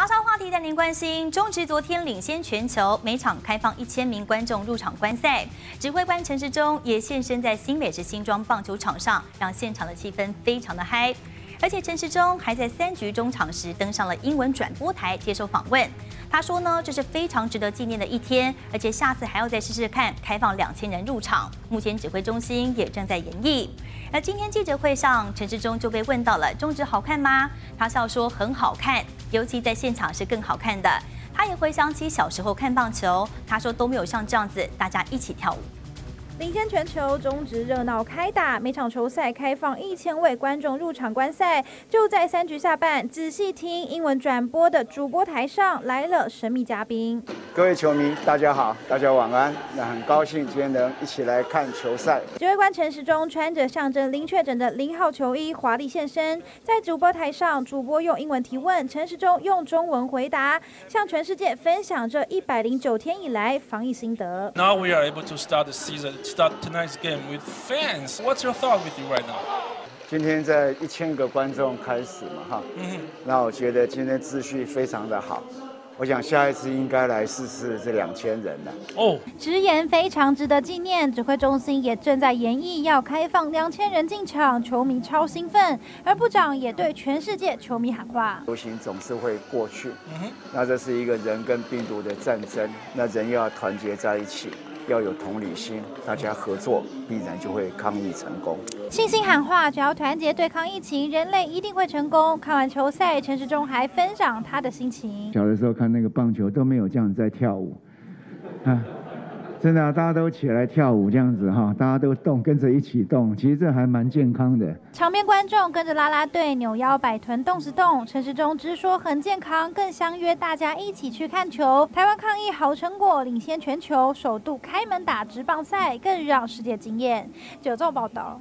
八卦话题带您关心，中职昨天领先全球，每场开放一千名观众入场观赛。指挥官陈时中也现身在新北市新庄棒球场上，让现场的气氛非常的嗨。而且陈时中还在三局中场时登上了英文转播台接受访问。他说呢，这是非常值得纪念的一天，而且下次还要再试试看开放两千人入场。目前指挥中心也正在研议。那今天记者会上，陈志忠就被问到了中指好看吗？他笑说很好看，尤其在现场是更好看的。他也回想起小时候看棒球，他说都没有像这样子大家一起跳舞。领先全球，中职热闹开打，每场球赛开放一千位观众入场观赛。就在三局下半，仔细听英文转播的主播台上来了神秘嘉宾。各位球迷，大家好，大家晚安。那很高兴今天能一起来看球赛。指挥官陈时中穿着象征零确诊的零号球衣华丽现身，在主播台上，主播用英文提问，陈时中用中文回答，向全世界分享这一百零九天以来防疫心得。Now we are able to start the season. Start tonight's game with fans. What's your thought with you right now? 今天在一千个观众开始嘛，哈，那我觉得今天秩序非常的好。我想下一次应该来试试这两千人了。哦，直言非常值得纪念。指挥中心也正在研议要开放两千人进场，球迷超兴奋。而部长也对全世界球迷喊话：流行总是会过去，那这是一个人跟病毒的战争，那人要团结在一起。要有同理心，大家合作，必然就会抗疫成功。信心喊话，只要团结对抗疫情，人类一定会成功。看完球赛，陈时中还分享他的心情。小的时候看那个棒球都没有这样在跳舞，啊。真的，大家都起来跳舞这样子哈，大家都动，跟着一起动，其实这还蛮健康的。场边观众跟着啦啦队扭腰摆臀动时动，陈时中直说很健康，更相约大家一起去看球。台湾抗疫好成果，领先全球，首度开门打直棒赛，更让世界惊艳。九重报道。